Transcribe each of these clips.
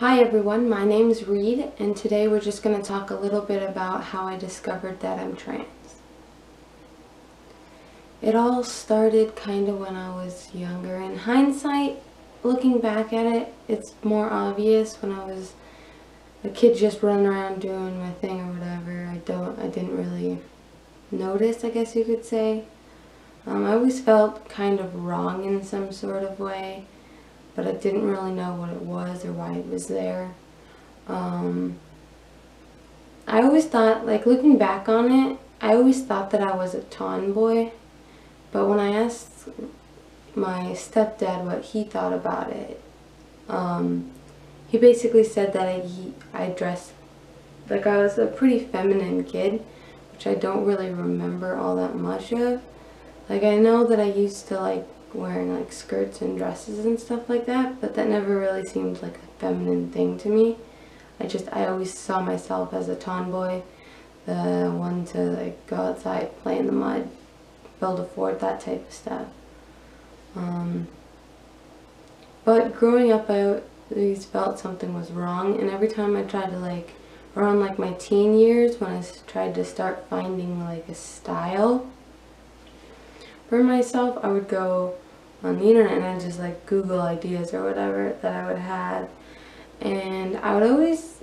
Hi everyone, my name is Reid and today we're just going to talk a little bit about how I discovered that I'm trans. It all started kind of when I was younger. In hindsight, looking back at it, it's more obvious when I was a kid just running around doing my thing or whatever. I don't, I didn't really notice, I guess you could say. Um, I always felt kind of wrong in some sort of way but I didn't really know what it was or why it was there. Um, I always thought, like looking back on it, I always thought that I was a tomboy, but when I asked my stepdad what he thought about it, um, he basically said that I, he, I dressed like I was a pretty feminine kid, which I don't really remember all that much of. Like I know that I used to like wearing like skirts and dresses and stuff like that, but that never really seemed like a feminine thing to me. I just, I always saw myself as a tomboy, the one to like go outside, play in the mud, build a fort, that type of stuff. Um, but growing up, I always felt something was wrong, and every time I tried to like, around like my teen years, when I tried to start finding like a style, for myself, I would go on the internet and I'd just like Google ideas or whatever that I would have. And I would always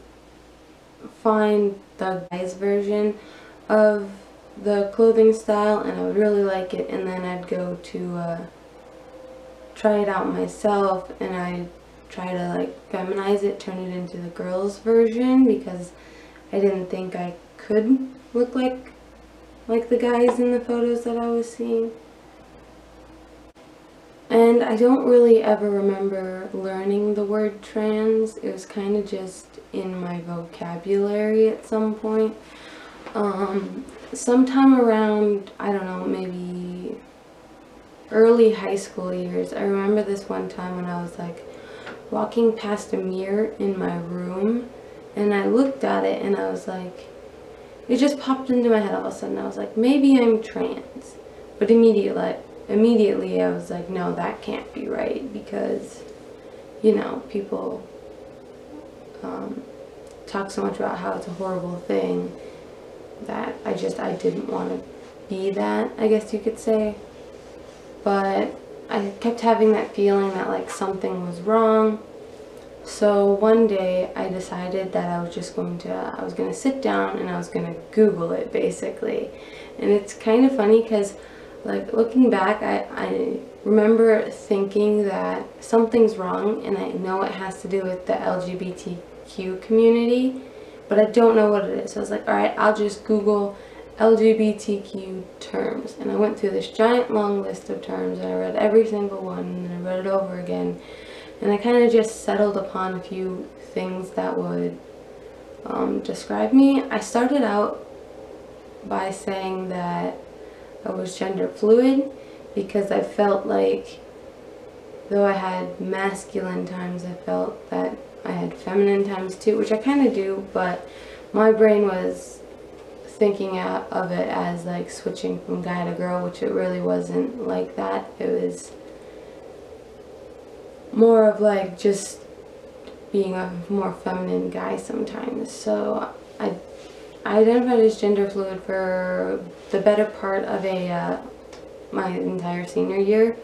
find the guy's version of the clothing style and I would really like it and then I'd go to uh, try it out myself and I'd try to like feminize it, turn it into the girl's version because I didn't think I could look like like the guys in the photos that I was seeing. And I don't really ever remember learning the word trans. It was kind of just in my vocabulary at some point. Um, sometime around, I don't know, maybe early high school years, I remember this one time when I was like walking past a mirror in my room and I looked at it and I was like, it just popped into my head all of a sudden. I was like, maybe I'm trans. But immediately, immediately I was like, no, that can't be right because, you know, people um, talk so much about how it's a horrible thing that I just, I didn't want to be that, I guess you could say. But I kept having that feeling that like something was wrong. So one day I decided that I was just going to, I was going to sit down and I was going to Google it basically. And it's kind of funny because like looking back, I, I remember thinking that something's wrong and I know it has to do with the LGBTQ community, but I don't know what it is. So I was like, all right, I'll just Google LGBTQ terms. And I went through this giant long list of terms and I read every single one and I read it over again. And I kind of just settled upon a few things that would um, describe me. I started out by saying that I was gender fluid because I felt like though I had masculine times, I felt that I had feminine times too, which I kind of do, but my brain was thinking of it as like switching from guy to girl, which it really wasn't like that. It was more of like just being a more feminine guy sometimes. So I I identified as gender fluid for the better part of a uh, my entire senior year.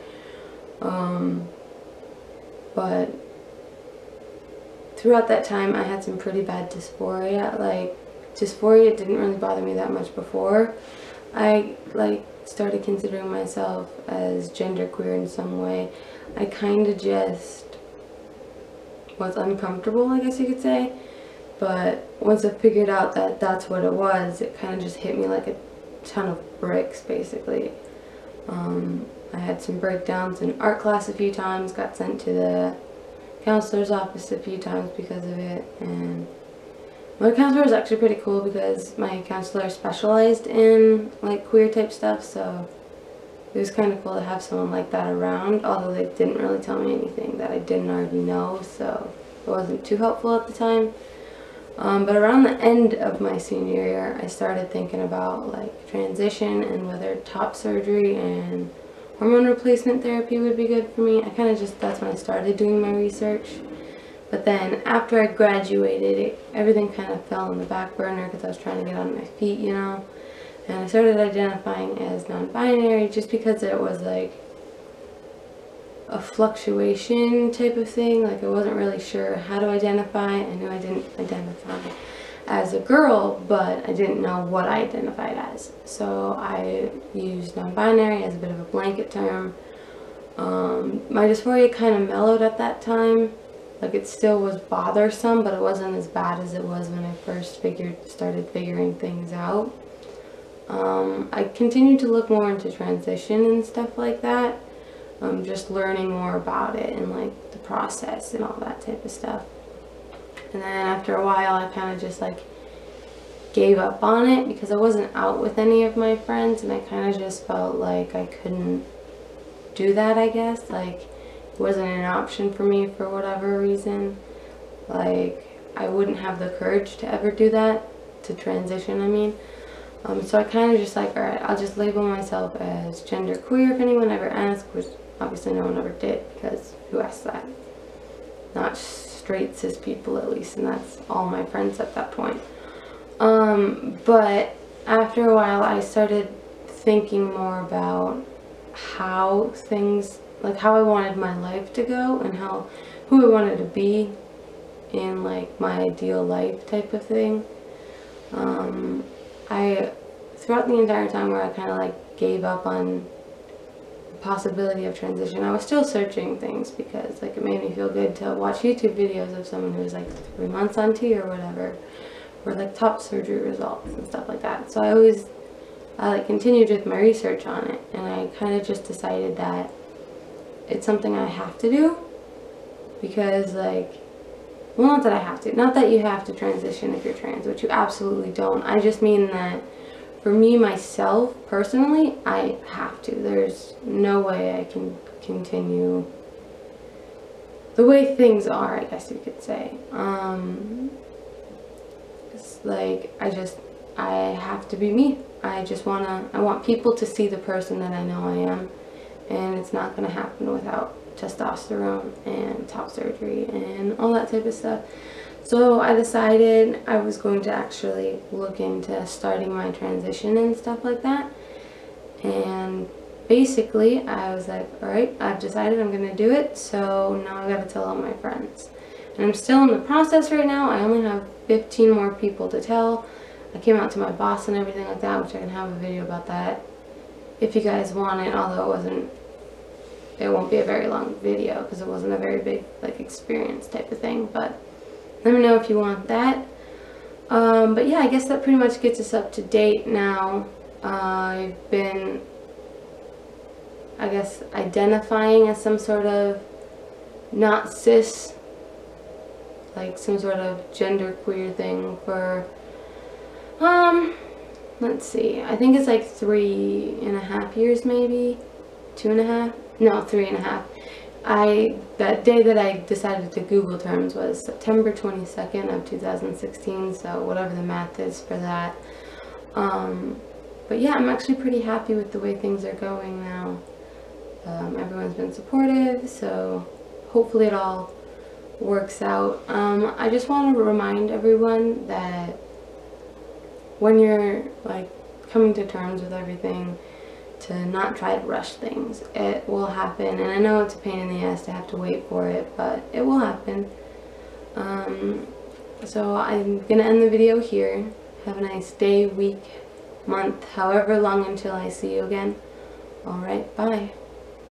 Um, but throughout that time I had some pretty bad dysphoria. Like dysphoria didn't really bother me that much before. I like started considering myself as genderqueer in some way. I kind of just was uncomfortable, I guess you could say. But once I figured out that that's what it was, it kind of just hit me like a ton of bricks, basically. Um, I had some breakdowns in art class a few times, got sent to the counselor's office a few times because of it, and my counselor was actually pretty cool because my counselor specialized in like queer type stuff, so it was kind of cool to have someone like that around, although they didn't really tell me anything that I didn't already know, so it wasn't too helpful at the time. Um, but around the end of my senior year, I started thinking about like transition and whether top surgery and hormone replacement therapy would be good for me. I kind of just, that's when I started doing my research. But then after I graduated, it, everything kind of fell on the back burner because I was trying to get on my feet, you know. And I started identifying as non-binary just because it was like a fluctuation type of thing. Like I wasn't really sure how to identify. I knew I didn't identify as a girl, but I didn't know what I identified as. So I used non-binary as a bit of a blanket term. Um, my dysphoria kind of mellowed at that time. Like it still was bothersome, but it wasn't as bad as it was when I first figured started figuring things out. Um, I continued to look more into transition and stuff like that. Um, just learning more about it and like the process and all that type of stuff. And then after a while, I kind of just like gave up on it because I wasn't out with any of my friends and I kind of just felt like I couldn't do that, I guess. Like, it wasn't an option for me for whatever reason. Like, I wouldn't have the courage to ever do that, to transition, I mean. Um, so I kind of just like, alright, I'll just label myself as gender queer if anyone ever asks, which obviously no one ever did because who asked that? Not straight cis people at least, and that's all my friends at that point. Um, but after a while, I started thinking more about how things, like how I wanted my life to go and how, who I wanted to be in like my ideal life type of thing. Um, I, throughout the entire time where I kind of like gave up on possibility of transition. I was still searching things because like it made me feel good to watch YouTube videos of someone who's like three months on T or whatever, or like top surgery results and stuff like that. So I always, I like continued with my research on it and I kind of just decided that it's something I have to do because like, well not that I have to, not that you have to transition if you're trans, which you absolutely don't. I just mean that for me myself personally I have to. There's no way I can continue the way things are I guess you could say. Um it's like I just I have to be me. I just want to I want people to see the person that I know I am. And it's not going to happen without testosterone and top surgery and all that type of stuff so I decided I was going to actually look into starting my transition and stuff like that. And basically I was like, alright, I've decided I'm going to do it, so now I've got to tell all my friends. And I'm still in the process right now. I only have 15 more people to tell. I came out to my boss and everything like that, which I can have a video about that if you guys want it, although it wasn't, it won't be a very long video because it wasn't a very big like experience type of thing, but let me know if you want that. Um, but yeah, I guess that pretty much gets us up to date now. Uh, I've been, I guess, identifying as some sort of not cis, like some sort of gender queer thing for, um, let's see, I think it's like three and a half years maybe, two and a half, no, three and a half. I that day that I decided to Google terms was September 22nd of 2016 so whatever the math is for that. Um, but yeah I'm actually pretty happy with the way things are going now. Um, everyone's been supportive so hopefully it all works out. Um, I just want to remind everyone that when you're like coming to terms with everything to not try to rush things. It will happen, and I know it's a pain in the ass to have to wait for it, but it will happen. Um, so I'm gonna end the video here. Have a nice day, week, month, however long until I see you again. Alright, bye.